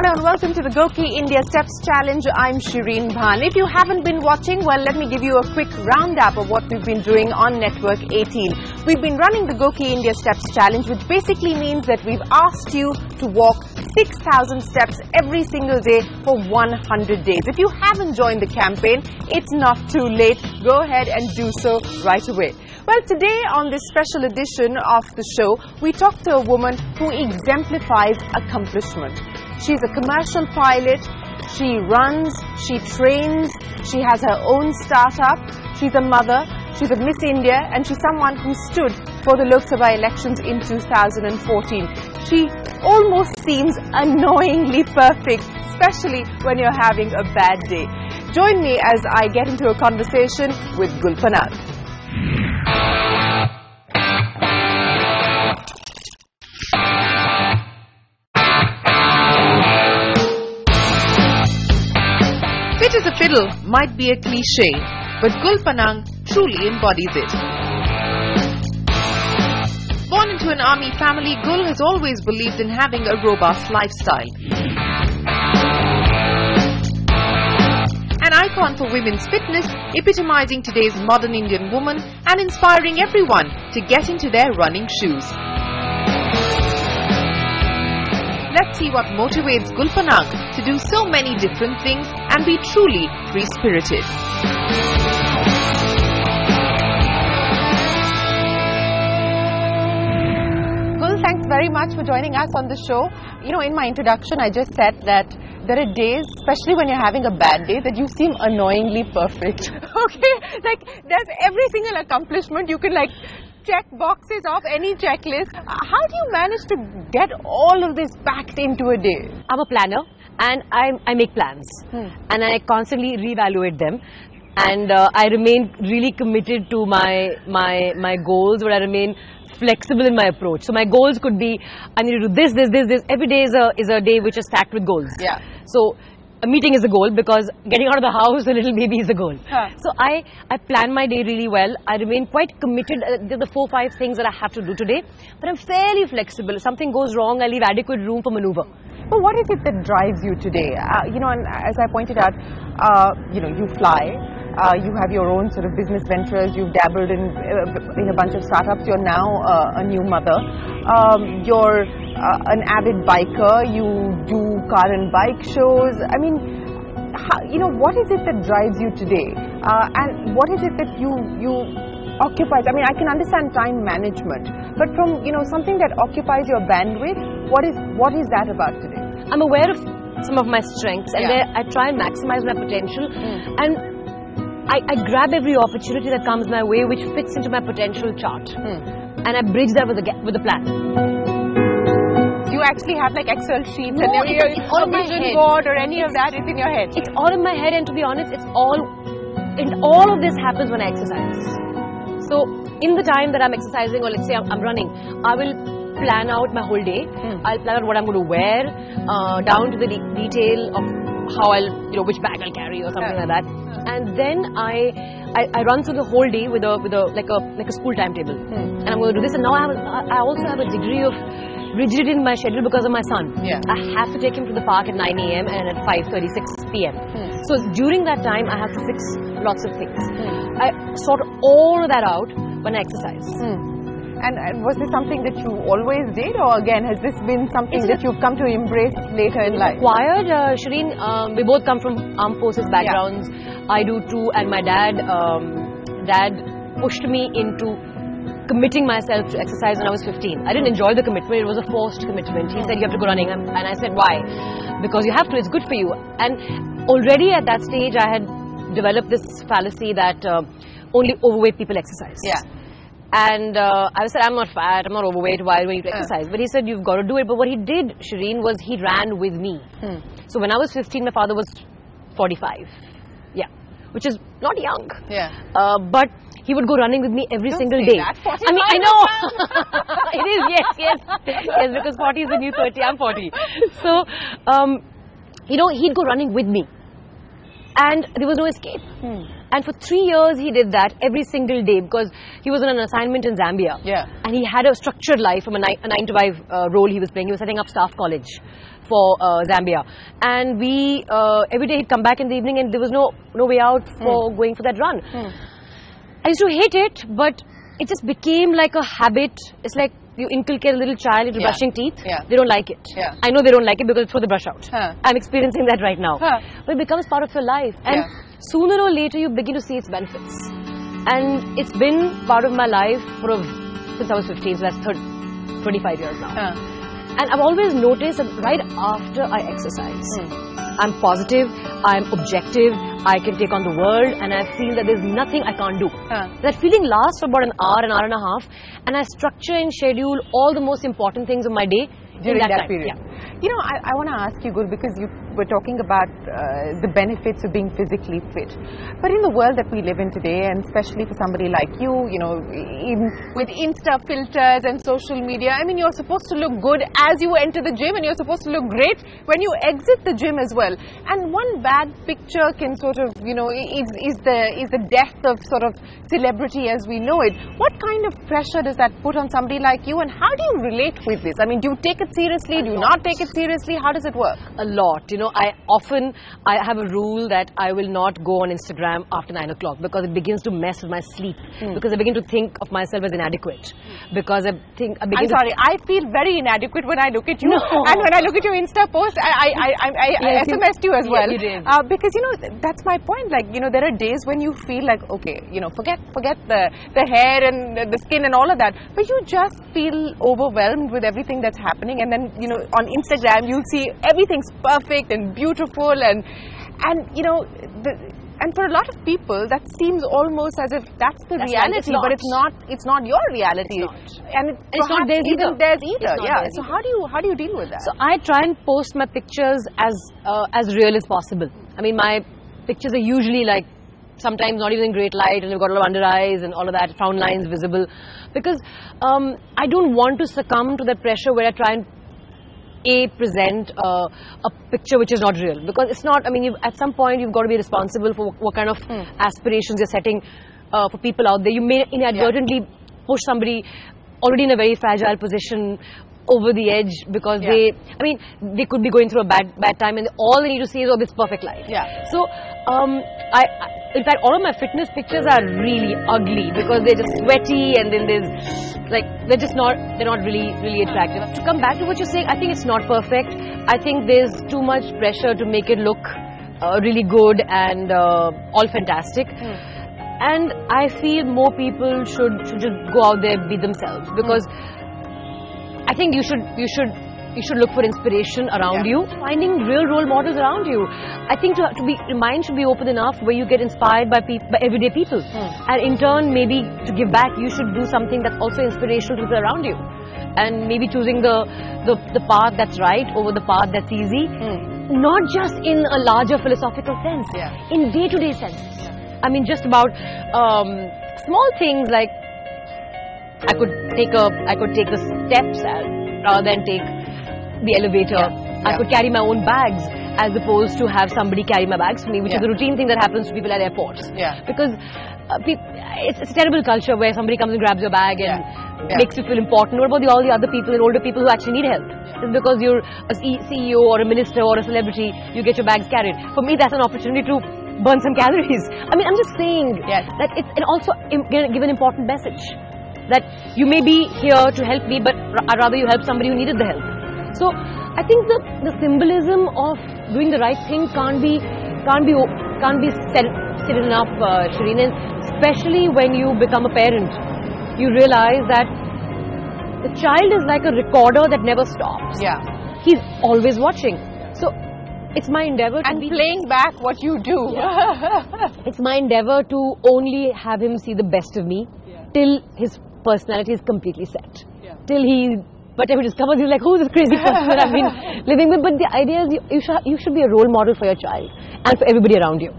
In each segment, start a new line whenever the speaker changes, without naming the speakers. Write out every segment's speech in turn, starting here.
Hello and welcome to the Goqii India Steps Challenge. I'm Shireen Bhan. If you haven't been watching, well, let me give you a quick roundup of what we've been doing on Network 18. We've been running the Goqii India Steps Challenge, which basically means that we've asked you to walk 6,000 steps every single day for 100 days. If you haven't joined the campaign, it's not too late. Go ahead and do so right away. Well, today on this special edition of the show, we talk to a woman who exemplifies accomplishment. She's a commercial pilot. She runs, she trains, she has her own startup. She's a mother, she's a Miss India, and she's someone who stood for the Lok Sabha elections in 2014. She almost seems annoyingly perfect, especially when you're having a bad day. Join me as I get into a conversation with Gul Panag. Fit as a fiddle might be a cliche, but Gul Panag truly embodies it. Born into an army family, Gul has always believed in having a robust lifestyle. An icon for women's fitness, epitomizing today's modern Indian woman and inspiring everyone to get into their running shoes. Let's see what motivates Gul Panag to do so many different things and be truly free very much for joining us on the show. You know, in my introduction, I just said that there are days, especially when you're having a bad day, that you seem annoyingly perfect. okay? Like, there's every single accomplishment you can, like, check boxes off any checklist. How do you manage to get all of this packed into a day?
I'm a planner and I, I make plans
Hmm.
and I constantly reevaluate them and uh, I remain really committed to my my my goals but I remain flexible in my approach. So my goals could be I need to do this, this, this, this. Every day is a is a day which is stacked with goals.
Yeah.
So a meeting is a goal because getting out of the house a little baby is a goal.
Huh.
So I, I plan my day really well. I remain quite committed. Uh, there are the four five things that I have to do today, but I'm fairly flexible. If something goes wrong, I leave adequate room for maneuver.
But what is it that drives you today? Uh, you know, and as I pointed out, uh, you know, you fly. Uh, you have your own sort of business ventures. You've dabbled in uh, in a bunch of startups. You're now uh, a new mother. Um, you're uh, an avid biker. You do car and bike shows. I mean, how, you know, what is it that drives you today? Uh, and what is it that you you occupies? I mean, I can understand time management, but from you know something that occupies your bandwidth, what is what is that about today?
I'm aware of some of my strengths and
Yeah.
I try and maximize my potential
Mm.
and I, I grab every opportunity that comes my way which fits into my potential chart
Hmm.
and I bridge that with a, with a plan.
You actually have like Excel sheets
No,
and every
it's- it's all
a
in my
vision
head.
board or any of that? It's in your head.
It's all in my head and to be honest it's all and all of this happens when I exercise. So in the time that I'm exercising or let's say I'm, I'm running, I will plan out my whole day.
Hmm.
I'll plan out what I'm going to wear uh, down to the de- detail of how I'll, you know, which bag I'll carry or something
Yeah.
like that. And then I, I, I run through the whole day with a, with a, like a, like a school timetable.
Hmm.
And I'm going to do this. And now I, have, a- I also have a degree of rigidity in my schedule because of my son.
Yeah.
I have to take him to the park at 9 a.m. and at 5.36 p.m.
Hmm.
So during that time, I have to fix lots of things.
Hmm.
I sort all of that out when I exercise.
Hmm. And uh, was this something that you always did, or again, has this been something
It's
that you've come to embrace later in life?
Acquired, uh, Shireen, um, we both come from armed forces backgrounds. I do too, and my dad, um, dad pushed me into committing myself to exercise when I was 15. I didn't enjoy the commitment; it was a forced commitment. He said you have to go running, and and I said why? Because you have to. It's good for you. And already at that stage, I had developed this fallacy that uh, only overweight people exercise.
Yeah.
And uh, I said, I'm not fat, I'm not overweight, why do I need to
Uh.
exercise? But he said, you've got to do it. But what he did, Shireen, was he ran with me.
Hmm.
So when I was 15, my father was 45. Yeah. which is not young.
Yeah.
Uh, but he would go running with me every
Don't
single day.
that.
I mean, I know. it is, yes, yes. Yes, because 40 is the new 30. I'm 40. So, um, you know, he'd go running with me. And there was no escape.
Hmm.
And for three years, he did that every single day because he was on an assignment in Zambia.
Yeah.
And he had a structured life from a nine, a nine to five uh, role he was playing. He was setting up staff college for uh, Zambia. And we, uh, every day he'd come back in the evening and there was no, no way out for going for that run. I used to hate it, but it just became like a habit. It's like you inculcate a little child into
Yeah.
brushing teeth.
Yeah.
They don't like it.
Yeah.
I know they don't like it because they throw the brush out.
Huh.
I'm experiencing that right now.
Huh.
But it becomes part of your life. And sooner or later you begin to see its benefits. And it's been part of my life for a, since I was 15, so that's 30, 25 years now.
Huh.
And I've always noticed that right after I exercise, hmm. I'm positive, I'm objective, I can take on the world, and I feel that there's nothing I can't do.
Huh.
That feeling lasts for about an hour, an hour and a half, and I structure and schedule all the most important things of my day
during
in
that,
time.
period.
Yeah.
You know, I, I want to ask you, Gul, because you were talking about uh, the benefits of being physically fit. But in the world that we live in today, and especially for somebody like you, you know, in, with Insta filters and social media, I mean, you're supposed to look good as you enter the gym, and you're supposed to look great when you exit the gym as well. And one bad picture can sort of, you know, is, is the is the death of sort of celebrity as we know it. What kind of pressure does that put on somebody like you, and how do you relate with this? I mean, do you take it seriously? Do you not take it seriously? How does it work?
a lot. You know, I often I have a rule that I will not go on Instagram after nine o'clock because it begins to mess with my sleep.
Hmm.
Because I begin to think of myself as inadequate. Because I think I begin
I'm sorry, I feel very inadequate when I look at you.
No.
And when I look at your Insta post, I, I, I, I, I
Yes, you-
SMS'd you as
yeah,
well.
you did.
Uh, because, you know, that's my point. Like, you know, there are days when you feel like, okay, you know, forget forget the, the hair and the- the skin and all of that. But you just feel overwhelmed with everything that's happening. And then, you know, on Instagram, you'll see everything's perfect and beautiful. And, and you know, the, and for a lot of people, that seems almost as if that's the
That's
reality,
it's
but it's not. It's not your reality,
It's not.
and it,
it's not theirs
even
either.
theirs either. Yeah.
theirs
So
either.
how do you how do you deal with that?
So I try and post my pictures as uh, as real as possible. I mean, my pictures are usually like sometimes not even in great light, and they've got a lot of under eyes and all of that, frown lines visible, because um, I don't want to succumb to that pressure where I try and a present uh, a picture which is not real because it's not. I mean, at some point you've got to be responsible for what kind of aspirations you're setting uh, for people out there. You may inadvertently push somebody already in a very fragile position over the edge because
Yeah.
they. I mean, they could be going through a bad bad time, and all they need to see is oh this perfect life.
Yeah.
So, um, I, I in fact all of my fitness pictures are really ugly because they're just sweaty, and then there's like they're just not they're not really really attractive. To come back to what you're saying, I think it's not perfect. I think there's too much pressure to make it look uh, really good and uh, all fantastic. And I feel more people should, should just go out there be themselves because I think you should you should you should look for inspiration around
Yeah.
you, finding real role models around you. I think to, to be your mind should be open enough where you get inspired by peop by everyday people, and in turn maybe to give back you should do something that's also inspirational to people around you, and maybe choosing the the, the path that's right over the path that's easy, not just in a larger philosophical sense,
Yeah.
in day to day sense. Yeah. I mean just about um, small things like I could take a I could take the steps rather than take the elevator.
Yeah,
I
yeah.
could carry my own bags as opposed to have somebody carry my bags for me, which is a routine thing that happens to people at airports.
Yeah.
Because uh, it's, it's a terrible culture where somebody comes and grabs your bag and
Yeah, yeah.
makes you feel important. What about the, all the other people and older people who actually need help? Just because you're a C- CEO or a minister or a celebrity, you get your bags carried. For me, that's an opportunity to burn some calories. I mean, I'm just saying
Yes.
that it's and also im- give an important message that you may be here to help me, but r- rather you help somebody who needed the help. So I think the, the symbolism of doing the right thing can't be can't be can't be said, said enough, uh, Shireen, and especially when you become a parent, you realize that the child is like a recorder that never stops.
Yeah.
He's always watching. So it's my endeavor to
And
be
playing back what you do.
it's my endeavor to only have him see the best of me till his personality is completely set. Till he, whatever he discovers, he's like, who's this crazy person that I've been living with? But the idea is you, you, should, you should be a role model for your child and for everybody around you.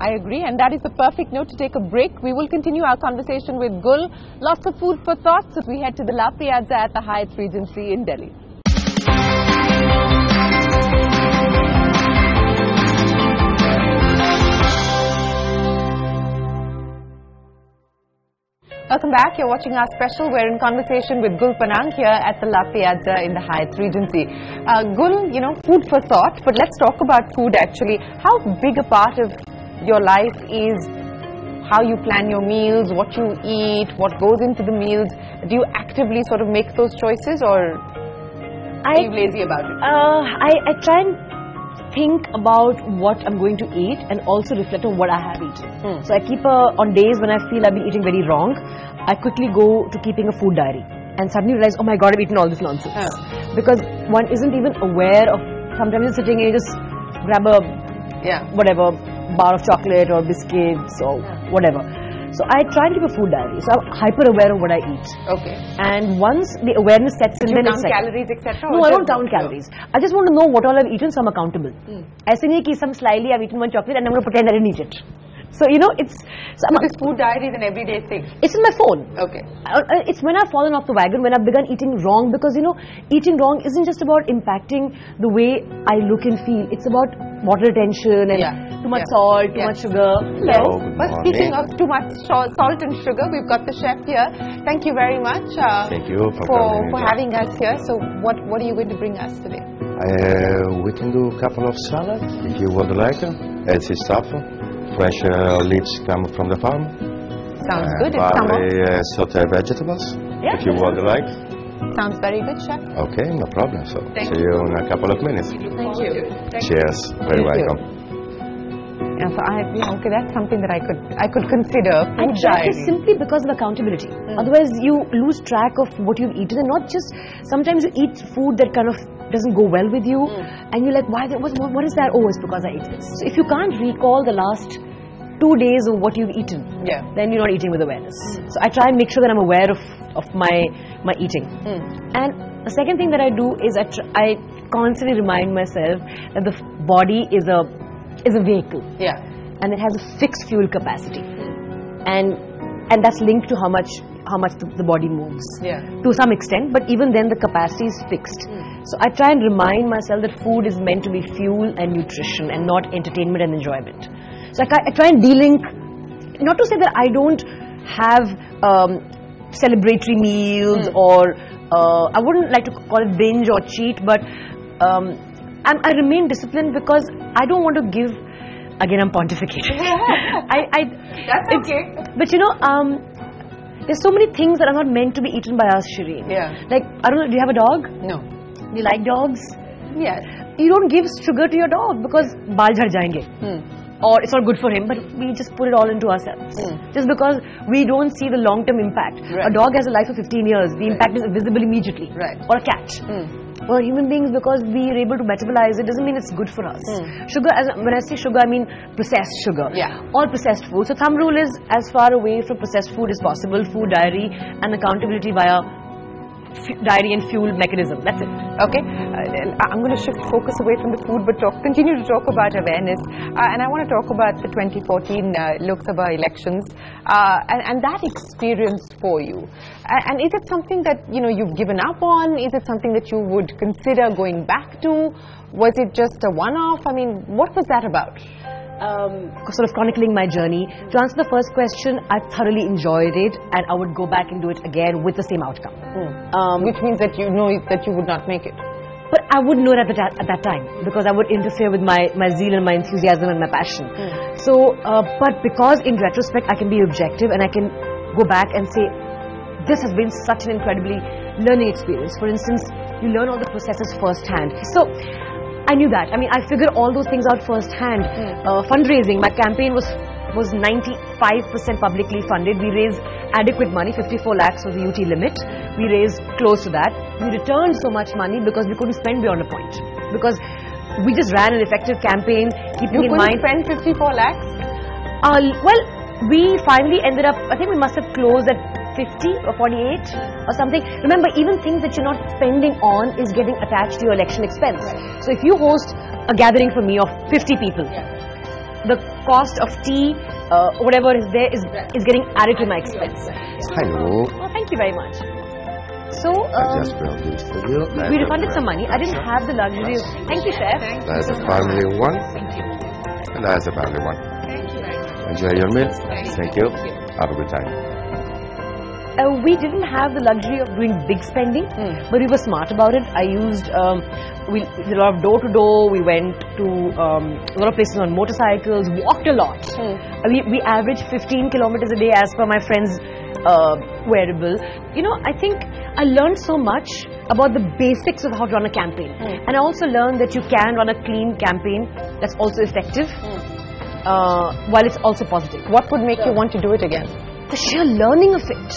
I agree, and that is the perfect note to take a break. We will continue our conversation with Gul. Lots of food for thoughts as we head to the La Piazza at the Hyatt Regency in Delhi. Welcome back. You're watching our special. We're in conversation with Gul Panag here at the La Piazza in the Hyatt Regency. Uh, Gul, you know, food for thought, but let's talk about food actually. How big a part of your life is how you plan your meals, what you eat, what goes into the meals? Do you actively sort of make those choices or are you lazy about it?
Uh, I, I try and think about what I'm going to eat and also reflect on what I have eaten.
Hmm.
So I keep a, on days when I feel I've been eating very wrong, I quickly go to keeping a food diary and suddenly realize, oh my god, I've eaten all this nonsense.
Oh.
Because one isn't even aware of, sometimes you're sitting and you just grab a
Yeah.
whatever bar of chocolate or biscuits or whatever. So I try to keep a food diary. So I'm hyper aware of what I eat.
Okay.
And once the awareness sets in,
Do you
then
count
it's like,
calories, etc.?
no, I don't count calories. I just want to know what all I've eaten, so I'm accountable.
Hmm.
ऐसे नहीं कि some slyly I've eaten one chocolate and I'm going to pretend I didn't eat it. So you know, it's so I'm,
this food diary is an everyday thing.
it's in my phone.
Okay.
Uh, uh, It's when I've fallen off the wagon, when I've begun eating wrong, because you know, eating wrong isn't just about impacting the way I look and feel. It's about water retention and
Yeah.
too much
Yeah.
salt, too
Yeah.
much sugar.
Hello.
Hello, good
But speaking of too much salt, salt and sugar, we've got the chef here. Thank you very much. Uh,
Thank you for
for, for having us here. So, what what are you going to bring us today?
Uh, we can do a couple of salad if you would like. Healthy stuff. Fresh uh, leaves come from the farm.
Sounds
Uh,
good. It's summer.
barley, uh, sauté vegetables
Yeah,
if you would like.
Sounds very good, chef.
Okay, no problem. So
Thank
see you in a couple of minutes.
Thank you.
Cheers. Very
Thank you.
welcome.
Yeah, so I, yeah, okay, that's something that I could I could consider.
I
Food
track it
diary.
simply because of accountability. Otherwise, you lose track of what you've eaten, and not just sometimes you eat food that kind of doesn't go well with you, hmm. and you're like, why? What, what, what is that? Oh, it's because I ate this. So if you can't recall the last two days of what you've eaten,
Yeah.
then you're not eating with awareness. So I try and make sure that I'm aware of, of my my eating. Hmm. And the second thing that I do is I, tr- I constantly remind myself that the body is a is a vehicle
Yeah.
and it has a fixed fuel capacity and and that's linked to how much how much the, the body moves.
Yeah.
to some extent but even then the capacity is fixed. So i try and remind myself that food is meant to be fuel and nutrition and not entertainment and enjoyment. So i, I try and de-link not to say that i don't have um, celebratory meals or uh, i wouldn't like to call it binge or cheat but um, I'm, i remain disciplined because i don't want to give again i'm pontificating. I, I
That's okay.
but you know um, there's so many things that are not meant to be eaten by us Shireen.
Yeah.
like i don't know do you have a dog
No.
do you like dogs
Yes.
you don't give sugar to your dog because baal jhad jayenge
Hmm.
or it's not good for him, but we just put it all into ourselves.
Mm.
Just because we don't see the long term impact.
Right.
A dog has a life of 15 years, the impact is visible immediately.
Right.
Or a cat.
Hmm.
Or human beings, because we are able to metabolize it, doesn't mean it's good for us.
Mm.
Sugar, as, when I say sugar, I mean processed sugar.
Yeah.
All processed food. So, thumb rule is as far away from processed food as possible, food diary, and accountability via diary and fuel mechanism. That's it.
Okay, uh, I'm going to shift focus away from the food, but talk, continue to talk about awareness. Uh, and I want to talk about the 2014 uh, Lok Sabha elections uh, and, and that experience for you. And, and is it something that you know you've given up on? Is it something that you would consider going back to? Was it just a one-off? I mean, what was that about?
Um, sort of chronicling my journey. To answer the first question, I thoroughly enjoyed it and I would go back and do it again with the same outcome. Um,
Which means that you know that you would not make it.
but I wouldn't know it at, the at that time because I would interfere with my, my zeal and my enthusiasm and my passion. So, uh, but because in retrospect I can be objective and I can go back and say, this has been such an incredibly learning experience. For instance, you learn all the processes firsthand. So, I knew that. I mean, I figured all those things out firsthand. Uh, fundraising, my campaign was was 95% publicly funded. We raised adequate money, 54 lakhs was the UT limit. We raised close to that. We returned so much money because we couldn't spend beyond a point. Because we just ran an effective campaign, keeping
You
in
couldn't
mind.
spend 54 lakhs.
Uh, well, we finally ended up, I think we must have closed at 50 or 48 or something. Remember, even things that you're not spending on is getting attached to your election expense. So if you host a gathering for me of 50 people, the cost of tea, uh, whatever is there, is is getting added to my expense.
Hello.
Oh, thank you very much. So um,
just brought this to you. That's
we refunded some money. I didn't have the luxury. Of, thank you, chef.
That's a family one. Thank you. And that's a family one. Thank you. Enjoy your meal. Thank you. Have a good time.
Uh, we didn't have the luxury of doing big spending, but we were smart about it. I used um, we did a lot of door to door. We went to um, a lot of places on motorcycles, walked a lot. Uh, We, we averaged 15 kilometers a day as per my friend's uh, wearable. You know, I think I learned so much about the basics of how to run a campaign, and I also learned that you can run a clean campaign that's also effective, uh, while it's also positive
What would make you want to do it again?
The sheer learning of it,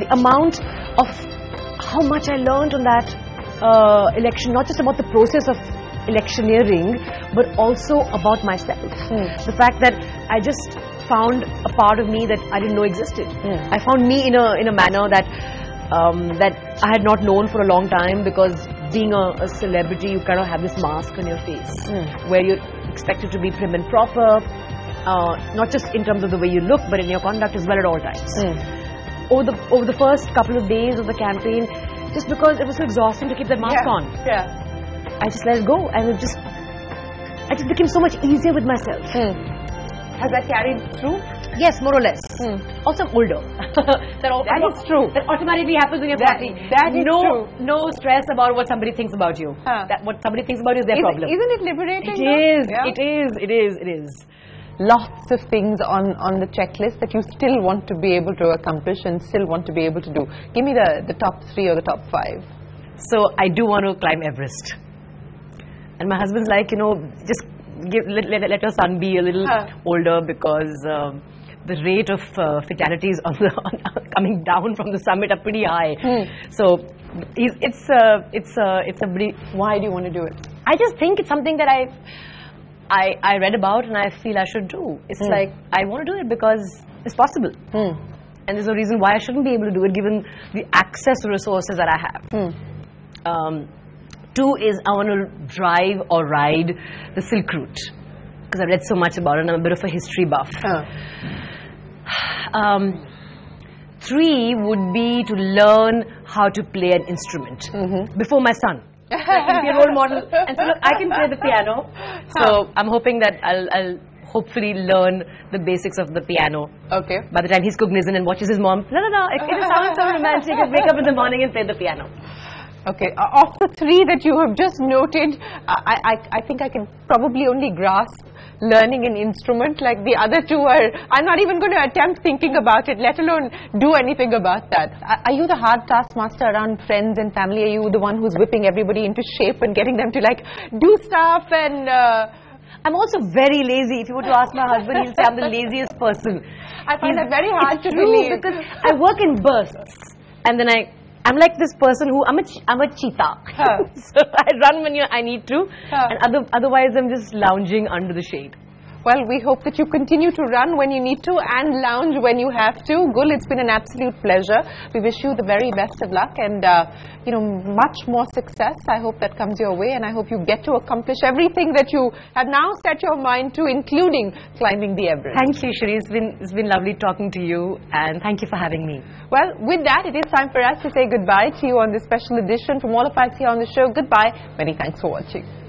the amount of how much I learned on that uh, election, not just about the process of electioneering, but also about myself. The fact that I just found a part of me that I didn't know existed. I found me in a in a manner that um, that I had not known for a long time because being a, a celebrity, you kind of have this mask on your face where you're expected to be prim and proper, uh, not just in terms of the way you look, but in your conduct as well at all times. Hmm. Over the over the first couple of days of the campaign, just because it was so exhausting to keep that mask on,
Yeah.
I just let it go, and it just I just became so much easier with myself. Hmm.
Has that carried through?
Yes, more or less. Hmm. Also, I'm older. that, all,
That is true.
That automatically happens when you're
That-
40.
that is
no,
true.
No stress about what somebody thinks about you.
Huh.
That what somebody thinks about you is their
Is-
problem.
Isn't it liberating?
It
though?
is.
Yeah.
It is. It is. It is.
Lots of things on, on the checklist that you still want to be able to accomplish and still want to be able to do. Give me the, the top three or the top five.
So I do want to climb Everest. And my husband's like, you know, just give, let, let, let your son be a little
Huh.
older because um, the rate of uh, fatalities on the on, coming down from the summit are pretty high. So he's, it's uh, it's uh, it's a pretty,
Why do you want to do it?
I just think it's something that I, I, I read about and I feel I should do. It's like I want to do it because it's possible. And there's no reason why I shouldn't be able to do it given the access to resources that I have. Um, two is I want to drive or ride the Silk Route because I've read so much about it and I'm a bit of a history buff. Um, three would be to learn how to play an instrument before my son. I can be a role model and so look, I can play the piano. So I'm hoping that I'll, I'll hopefully learn the basics of the piano
Okay.
by the time he's cognizant and watches his mom. No, no, no, it, it sounds so romantic. He'll wake up in the morning and play the piano.
Okay. Uh, of the three that you have just noted, I, I, I think I can probably only grasp learning an instrument. Like the other two are, I'm not even going to attempt thinking about it, let alone do anything about that. Are, are you the hard taskmaster around friends and family? Are you the one who's whipping everybody into shape and getting them to like do stuff and? Uh,
I'm also very lazy. If you were to ask my husband, he'll say I'm the laziest person.
I find
He's-
that very hard to believe.
because I work in bursts, and then I. I'm like this person who I'm a I'm a cheetah.
Huh.
so I run when you, I need to,
Huh.
and other, otherwise I'm just lounging under the shade.
Well, we hope that you continue to run when you need to and lounge when you have to. Gul, it's been an absolute pleasure. We wish you the very best of luck and, uh, you know, much more success. I hope that comes your way and I hope you get to accomplish everything that you have now set your mind to, including climbing the Everest.
Thank you, Shri. It's been it's been lovely talking to you, and thank you for having me.
Well, with that, it is time for us to say goodbye to you on this special edition. From all of us here on the show, goodbye. Many thanks for watching.